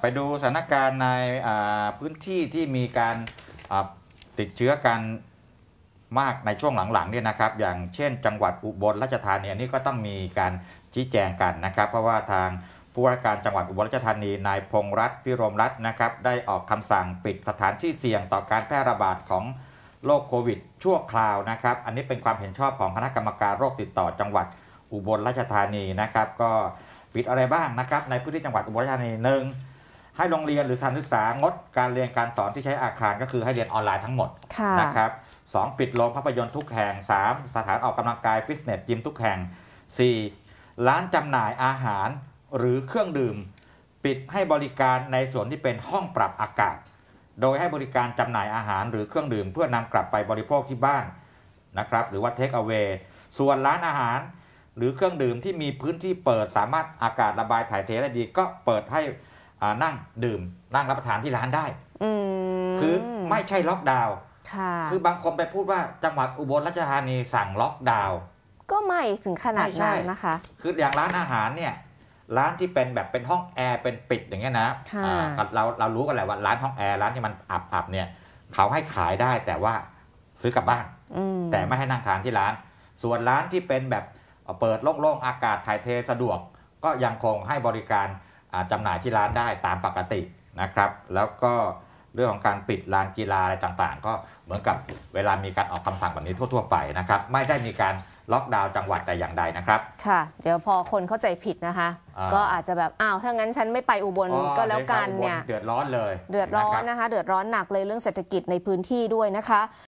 ไปดูสถานการณ์ในพื้นที่ที่มีการติดเชื้อกันมากในช่วงหลังๆเนี่ยนะครับ อย่างเช่น จังหวัดอุบลราชธานีอันนี้ก็ต้องมีการชี้แจงกันนะครับ เพราะว่าทางผู้ว่าการจังหวัดอุบลราชธานีนายพงษ์รัตน์พิรมรัตน์นะครับ ได้ออกคำสั่งปิดสถานที่เสี่ยงต่อการแพร่ระบาดของโรคโควิด ชั่วคราวนะครับ อันนี้เป็นความเห็นชอบของคณะกรรมการโรคติดต่อจังหวัดอุบลราชธานีนะครับ ก็ปิดอะไรบ้างนะครับ ในพื้นที่จังหวัดอุบลราชธานีหนึ่ง ให้โรงเรียนหรือสถานศึกษางดการเรียนการสอนที่ใช้อาคารก็คือให้เรียนออนไลน์ทั้งหมดค่ะนะครับสองปิดโรงภาพยนตร์ทุกแห่ง3สถานออกกำลังกายฟิตเนสยิมทุกแห่ง 4. ร้านจำหน่ายอาหารหรือเครื่องดื่ม ปิดให้บริการในส่วนที่เป็นห้องปรับอากาศ โดยให้บริการจำหน่ายอาหารหรือเครื่องดื่ม เพื่อนำกลับไปบริโภคที่บ้านนะครับหรือว่าเทคเอา a y ส่วนร้านอาหารหรือเครื่องดื่มที่มีพื้นที่เปิดสามารถอากาศระบายถ่ายเทได้ดี ก็เปิดให้อ่า นั่งดื่มนั่งรับประทานที่ร้านได้อืมคือไม่ใช่ล็อกดาวน์ค่ะคือบางคนไปพูดว่าจังหวัดอุบลราชธานีสั่งล็อกดาวน์ก็ไม่ถึงขนาดไม่ใช่นั้นนะคะ คืออย่างร้านอาหารเนี่ย ร้านที่เป็นแบบเป็นห้องแอร์เป็นปิดอย่างเงี้ยนะค่ะอ่าเราเรารู้กันแหละว่าร้านห้องแอร์ร้านที่มันอับอับๆเนี่ยเขาให้ขายได้แต่ว่าซื้อกลับบ้านอืมแต่ไม่ให้นั่งทานที่ร้าน ส่วนร้านที่เป็นแบบเปิดโล่งๆอากาศถ่ายเทสะดวก ก็ยังคงให้บริการ อ่าจำหน่ายที่ร้านได้ตามปกตินะครับ แล้วก็เรื่องของการปิดลานกีฬาอะไรต่างๆ ก็เหมือนกับเวลามีการออกคำสั่งแบบนี้ทั่ว ๆ ไปนะครับ ไม่ได้มีการล็อกดาวน์จังหวัดแต่อย่างใดนะครับ ค่ะ เดี๋ยวพอคนเข้าใจผิดนะคะอ่าก็อาจจะแบบอ้าวถ้างั้นฉันไม่ไปอุบลอ๋อก็แล้วกันดี๋วเนี่ยเดือดร้อนเลย เดือดร้อคนบนะคะ เดือดร้อนหนักเลยเรื่องเศรษฐกิจในพื้นที่ด้วยนะคะ